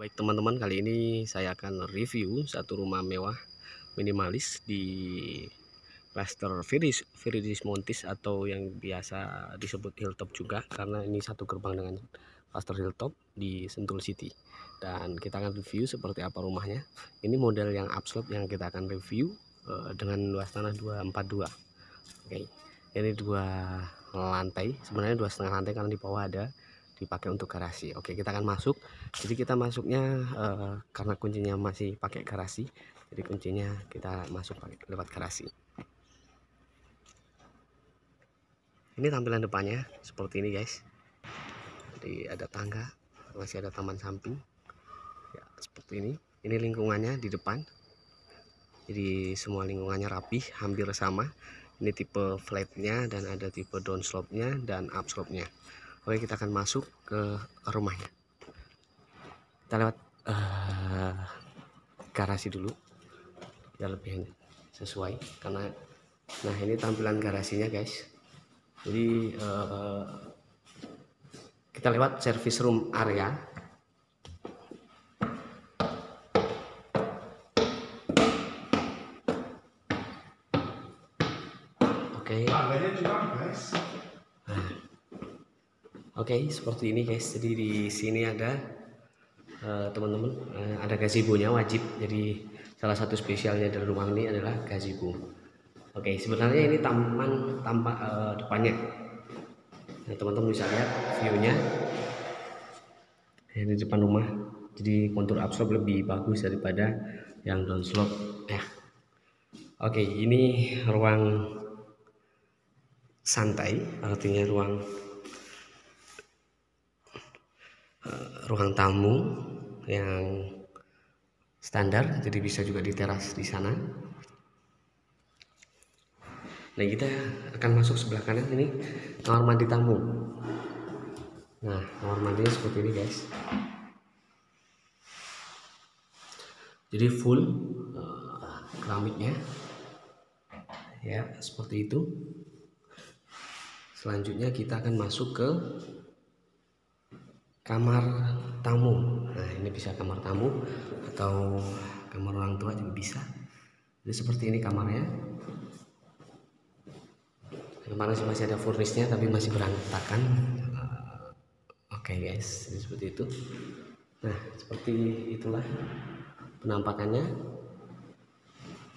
Baik teman-teman, kali ini saya akan review satu rumah mewah minimalis di Leicester Viridis, Viridis Montis atau yang biasa disebut Hilltop juga karena ini satu gerbang dengan Leicester Hilltop di Sentul City. Dan kita akan review seperti apa rumahnya. Ini model yang upslope yang kita akan review uh, dengan luas tanah 242. Oke. Ini dua lantai, sebenarnya dua setengah lantai karena di bawah ada dipakai untuk garasi. Oke kita akan masuk. Jadi kita masuknya uh, karena kuncinya masih pakai garasi jadi kuncinya kita masuk pakai lewat garasi. Ini tampilan depannya seperti ini guys. Jadi ada tangga masih ada taman samping. Ya seperti ini. Ini lingkungannya di depan. Jadi semua lingkungannya rapi hampir sama. Ini tipe flatnya dan ada tipe downslope nya dan upslope nya Oke kita akan masuk ke rumahnya. Kita lewat uh, garasi dulu ya lebih sesuai. Karena nah ini tampilan garasinya guys. Jadi uh, kita lewat service room area. Oke. Okay. Oke, okay, seperti ini guys. Jadi di sini ada eh, teman-teman uh, uh, ada gazebo-nya wajib. Jadi salah satu spesialnya dari rumah ini adalah gazebo. Oke, okay, sebenarnya ini taman tampak uh, depannya. Nah, teman-teman bisa lihat view-nya. Ini depan rumah. Jadi kontur upslope lebih bagus daripada yang downslope ya. Oke, okay, ini ruang santai, artinya ruang ruang tamu yang standar jadi bisa juga di teras di sana. Nah kita akan masuk sebelah kanan ini kamar mandi tamu. Nah kamar mandinya seperti ini guys. Jadi full uh, keramiknya. Ya seperti itu. Selanjutnya kita akan masuk ke kamar tamu. Nah ini bisa kamar tamu atau kamar orang tua juga bisa. Jadi seperti ini kamarnya. Kemarin masih ada furnisnya tapi masih berantakan. Uh, oke okay guys. Jadi seperti itu. Nah seperti itulah penampakannya.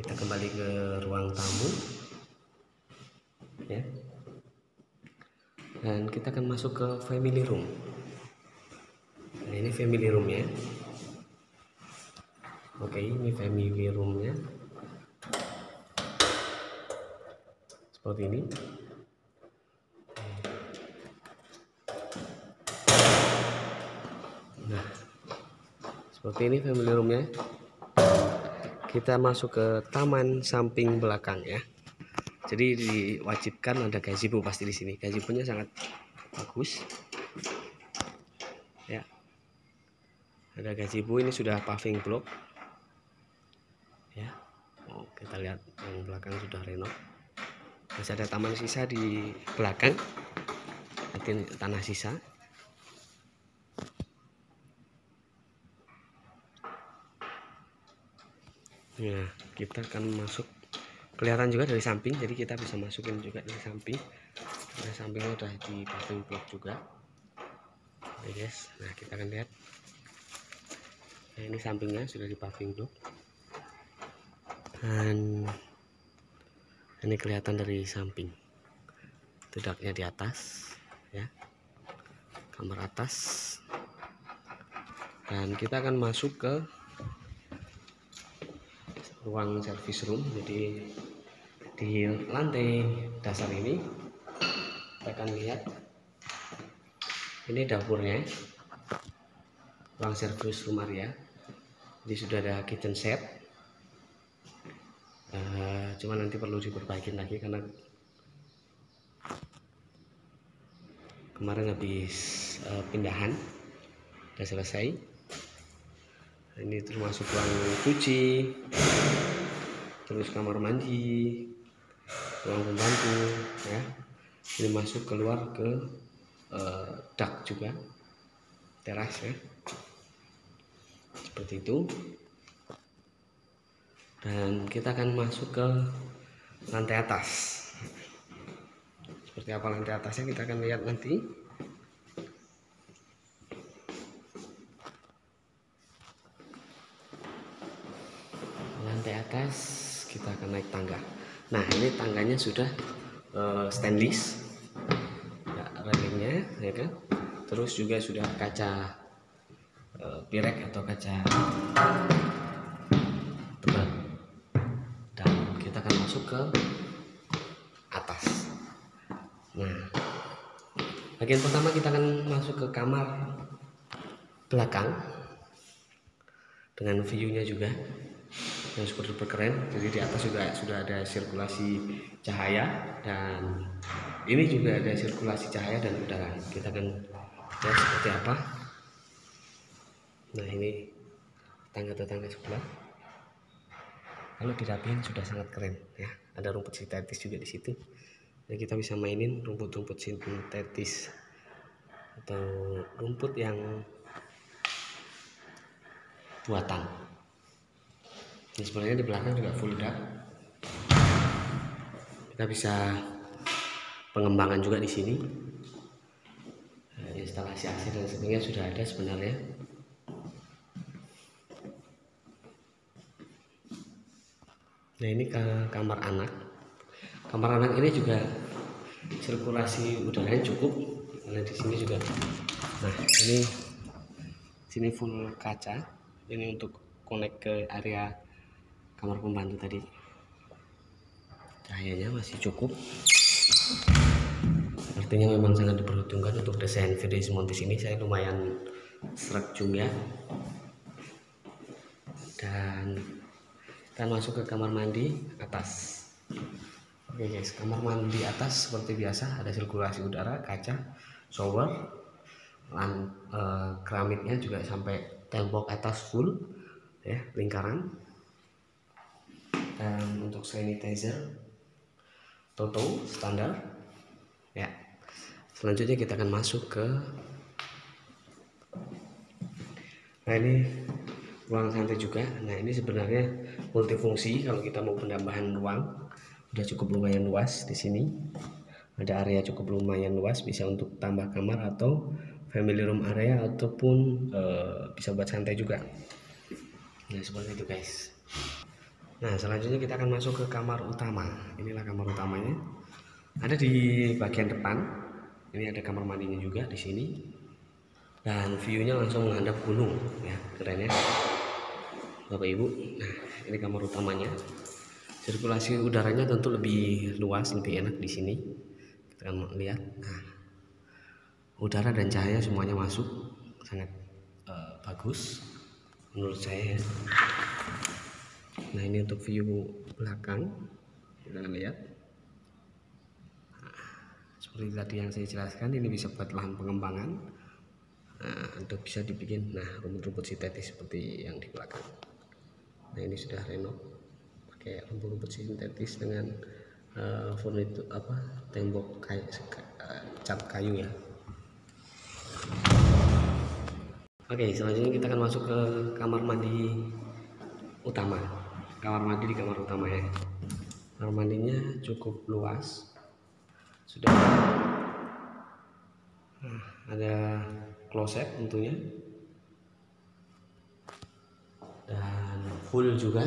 Kita kembali ke ruang tamu. Ya. Dan kita akan masuk ke family room nah ini family roomnya. Oke ini family roomnya. Seperti ini. Nah seperti ini family roomnya. Kita masuk ke taman samping belakang ya. Jadi diwajibkan ada gazebo pasti di sini. Gazebo-nya sangat bagus ya ada gazebo ini sudah paving block. Ya oh, kita lihat yang belakang sudah renov masih ada taman sisa di belakang. Nanti tanah sisa. Nah kita akan masuk. Kelihatan juga dari samping jadi kita bisa masukin juga dari samping. Dari sampingnya udah di paving block juga. Oke guys. Nah kita akan lihat nah, ini sampingnya sudah di paving block dan ini kelihatan dari samping. Tidaknya di atas ya. Kamar atas. Dan kita akan masuk ke ruang service room. Jadi di lantai dasar ini kita akan lihat ini dapurnya. Ruang service room area jadi sudah ada kitchen set. Uh, cuma nanti perlu diperbaiki lagi karena kemarin habis uh, pindahan. Sudah selesai. Ini termasuk ruang cuci terus kamar mandi ruang pembantu ya. Ini masuk keluar ke uh, dak juga teras ya seperti itu. Dan kita akan masuk ke lantai atas. Seperti apa lantai atasnya kita akan lihat nanti. Lantai atas kita akan naik tangga. Nah ini tangganya sudah uh, stainless. Ya, ya kan? Terus juga sudah kaca pirek atau kaca? Tebal dan kita akan masuk ke atas. Nah bagian pertama kita akan masuk ke kamar belakang. Dengan view-nya juga yang super duper keren. Jadi di atas juga sudah ada sirkulasi cahaya. Dan ini juga ada sirkulasi cahaya dan udara. Kita akan lihat seperti apa nah ini tangga-tangga sebelah. Kalau dirapiin sudah sangat keren ya. Ada rumput sintetis juga di situ. Jadi kita bisa mainin rumput-rumput sintetis atau rumput yang buatan. Ini sebenarnya di belakang juga full dark kita bisa pengembangan juga di sini. Instalasi AC dan sebagainya sudah ada sebenarnya nah ini ke kamar anak. Kamar anak ini juga sirkulasi udaranya cukup. Karena di sini juga. Nah ini sini full kaca. Ini untuk connect ke area kamar pembantu tadi. Cahayanya masih cukup. Artinya memang sangat diperhitungkan untuk desain video semua di sini saya lumayan serak juga. Dan kita masuk ke kamar mandi atas. Oke guys. Kamar mandi atas seperti biasa ada sirkulasi udara kaca shower lan, eh, keramiknya juga sampai tembok atas full ya lingkaran. Dan untuk sanitizer Toto standar ya. Selanjutnya kita akan masuk ke nah ini ruang santai juga nah ini sebenarnya multifungsi kalau kita mau penambahan ruang udah cukup lumayan luas di sini ada area cukup lumayan luas bisa untuk tambah kamar atau family room area ataupun uh, bisa buat santai juga nah seperti itu guys Nah, selanjutnya kita akan masuk ke kamar utama. Inilah kamar utamanya. Ada di bagian depan. Ini ada kamar mandinya juga di sini. Dan view-nya langsung menghadap gunung, ya, keren ya. Bapak Ibu. Nah, ini kamar utamanya. Sirkulasi udaranya tentu lebih luas, lebih enak di sini. Kita akan lihat. Nah, udara dan cahaya semuanya masuk, sangat uh, bagus menurut saya. Ya nah ini untuk view belakang kita lihat nah, seperti tadi yang saya jelaskan ini bisa buat lahan pengembangan nah, untuk bisa dibikin nah rumput-rumput sintetis seperti yang di belakang nah ini sudah renov. Pakai rumput-rumput sintetis dengan uh, furnitur apa tembok kayu uh, cat kayu ya. Oke, selanjutnya kita akan masuk ke kamar mandi utama. Kamar mandi di kamar utama ya. Kamar mandinya cukup luas. Sudah. Nah, ada kloset tentunya. Dan full juga.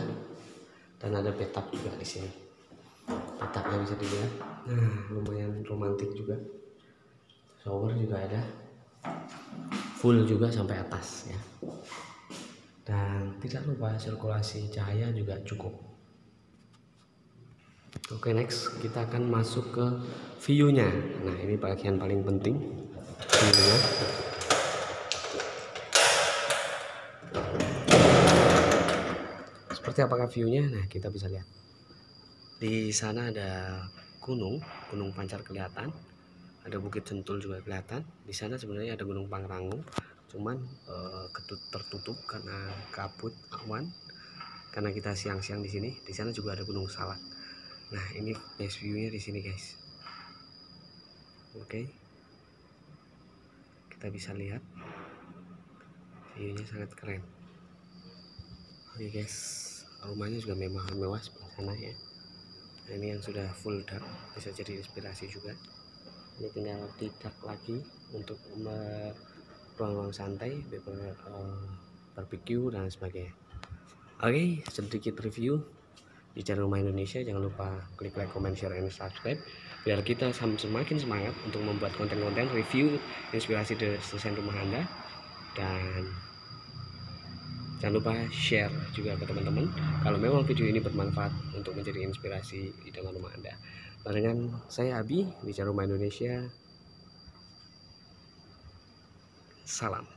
Dan ada petap juga di sini. Petapnya bisa dilihat. Nah lumayan romantis juga. Shower juga ada. Full juga sampai atas ya. Dan tidak lupa sirkulasi cahaya juga cukup. Oke next. Kita akan masuk ke view nya nah ini bagian paling penting view nya seperti apakah view nya nah kita bisa lihat. Di sana ada gunung gunung pancar kelihatan. Ada bukit sentul juga kelihatan. Di sana sebenarnya ada gunung pangrango. Cuman uh, tertutup karena kabut awan. Karena kita siang-siang di sini di sana juga ada gunung salak. Nah ini best view-nya di sini guys. Oke. Okay. kita bisa lihat. View-nya sangat keren. Oke guys rumahnya juga mewah-mewah sebelah sana ya. Nah, ini yang sudah full dark bisa jadi inspirasi juga. Ini tinggal tidak lagi untuk ruang-ruang santai ber, uh, barbecue dan sebagainya. Oke sedikit review di channel Rumah Indonesia. Jangan lupa klik like, comment, share, and subscribe biar kita semakin semangat untuk membuat konten-konten review inspirasi desain rumah anda. Dan jangan lupa share juga ke teman-teman. Kalau memang video ini bermanfaat untuk menjadi inspirasi di dalam rumah anda. Barengan saya Abi channel Rumah Indonesia. Salam